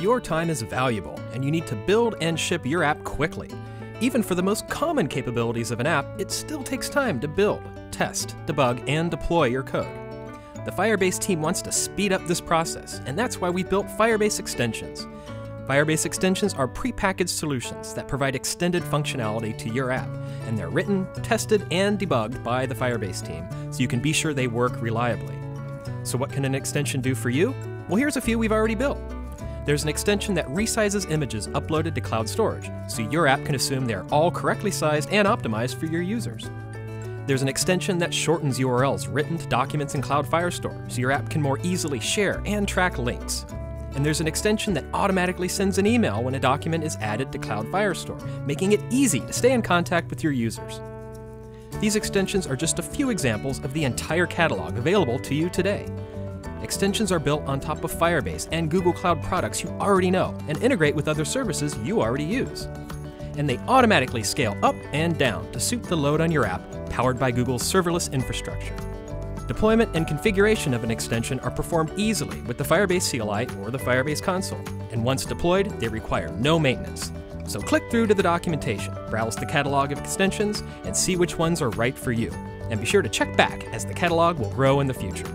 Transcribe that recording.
Your time is valuable, and you need to build and ship your app quickly. Even for the most common capabilities of an app, it still takes time to build, test, debug, and deploy your code. The Firebase team wants to speed up this process, and that's why we built Firebase Extensions. Firebase Extensions are prepackaged solutions that provide extended functionality to your app, and they're written, tested, and debugged by the Firebase team, so you can be sure they work reliably. So, what can an extension do for you? Well, here's a few we've already built. There's an extension that resizes images uploaded to cloud storage, so your app can assume they're all correctly sized and optimized for your users. There's an extension that shortens URLs written to documents in Cloud Firestore, so your app can more easily share and track links and there's an extension that automatically sends an email when a document is added to Cloud Firestore, making it easy to stay in contact with your users. These extensions are just a few examples of the entire catalog available to you today. Extensions are built on top of Firebase and Google Cloud products you already know and integrate with other services you already use. And they automatically scale up and down to suit the load on your app, powered by Google's serverless infrastructure. Deployment and configuration of an extension are performed easily with the Firebase CLI or the Firebase console, and once deployed, they require no maintenance. So click through to the documentation, browse the catalog of extensions, and see which ones are right for you. And be sure to check back as the catalog will grow in the future.